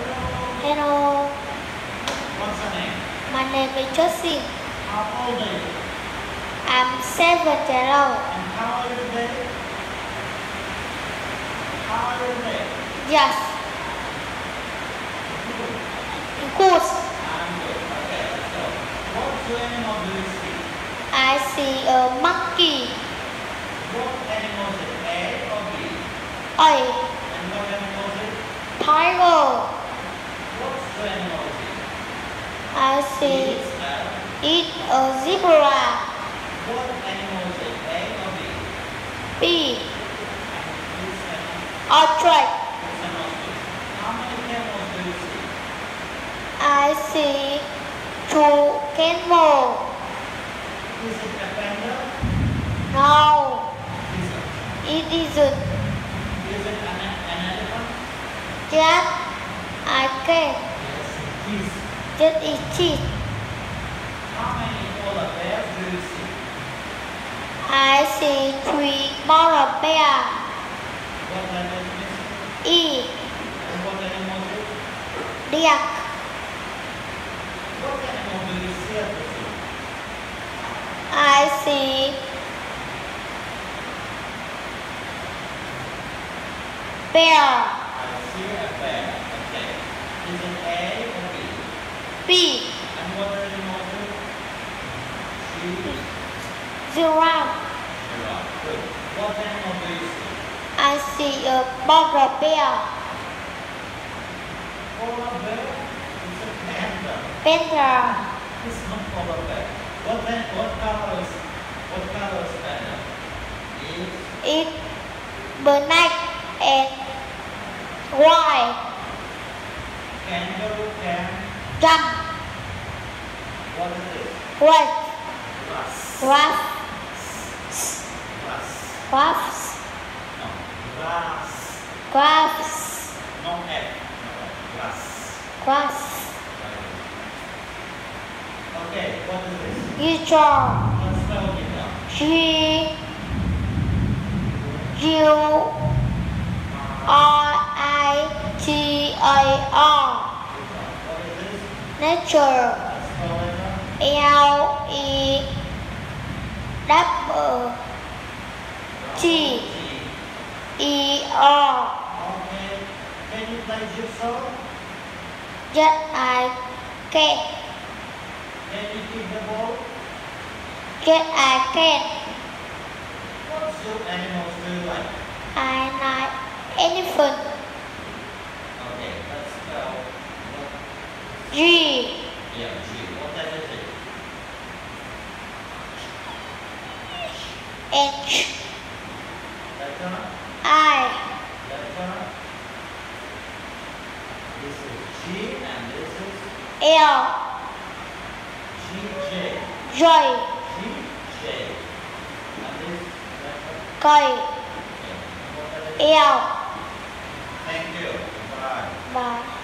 Hello, What's your name? my name is Josie. How old are you? I'm seven years old. And how are you today? How are you today? Yes, Good. good. I'm good. Okay, go. What animal do you see? I see a monkey. What animal is it? A or B? A And what animal is it? tiger. I see it a zebra. What animal is it? I see two camels. Is it a panda? No, it isn't. Is it an, an elephant? Yes, I can. Yes, it is. Cheese. How many polar bears do you see? I see three polar bear. What is it? E And what animal is it? deer. What animal do you see at the zoo? I see bear. I see a bear. Okay. Is it A or B? B And what animal is it? She. Giraffe. Giraffe. Good. What animal do you see? I see a polar bear. Polar bear? It's a panda. Panther. It's not polar bear. What then? What color is? What color is panda? Is It black and white. kangaroo can. Jump. What is this? White. Grass. Grass. No. Grass. Grass. No F. No. Grass. Grass. Okay, what is this? Out. G U R I T A R. Nature. L E W T E R. Okay. Can you play jigsaw? Yes, I can. Can you kick the ball? Yes, I can. What zoo animals do you like? I like elephant. Okay? G Yeah, G. What is it? H I Letter? This is G and this is L G, J. J G, J. And this? K Okay. What letter is it? L Thank you. Bye. và